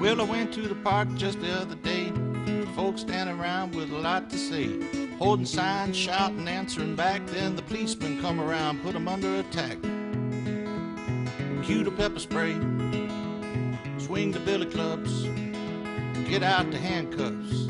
Well, I went to the park just the other day. Folks standing around with a lot to say. Holding signs, shouting, answering back. Then the policemen come around, put 'em under attack. Cue the pepper spray. Swing the billy clubs. Get out the handcuffs.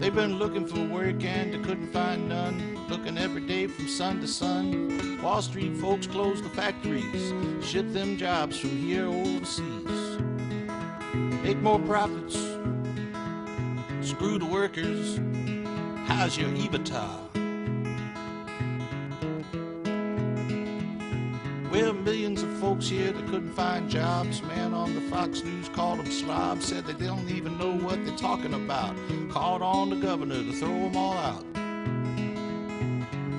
They've been looking for work and they couldn't find none. Looking every day from sun to sun. Wall Street folks closed the factories, ship them jobs from here overseas. Make more profits, screw the workers. How's your EBITDA? Well, millions of folks here that couldn't find jobs. Man on the Fox News called them slobs. Said they don't even know what they're talking about. Called on the governor to throw them all out.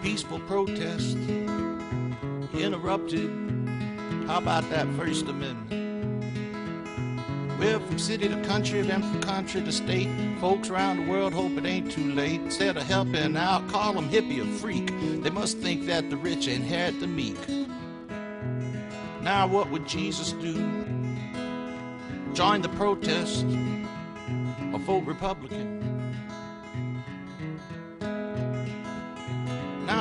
Peaceful protest interrupted. How about that First Amendment? Well, from city to country, then from country to state, folks around the world hope it ain't too late. Instead of helping out, call them hippie or freak. They must think that the rich inherit the meek. Now, what would Jesus do? Join the protest or vote Republican?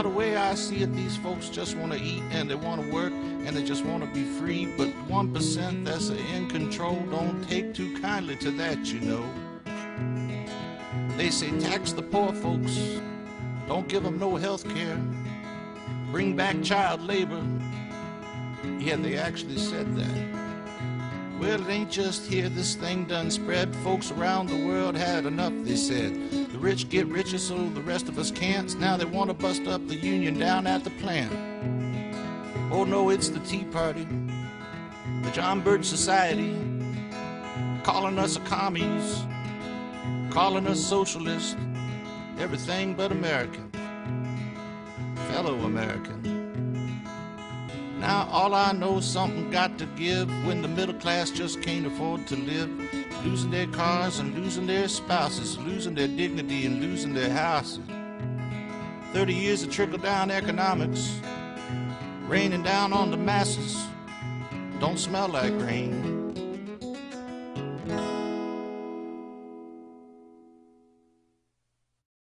The way I see it, these folks just want to eat and they want to work and they just want to be free. But 1% that's in control don't take too kindly to that, you know. They say tax the poor folks, don't give them no health care, bring back child labor. Yeah, they actually said that. Well, it ain't just here, this thing done spread. Folks around the world had enough, they said. The rich get richer so the rest of us can't. Now they want to bust up the union down at the plant. Oh no, it's the Tea Party, the John Birch Society, calling us a commies, calling us socialists, everything but American, fellow American. Now all I know something got to give when the middle class just can't afford to live. Losing their cars and losing their spouses, losing their dignity and losing their houses. 30 years of trickle down economics, raining down on the masses. Don't smell like rain.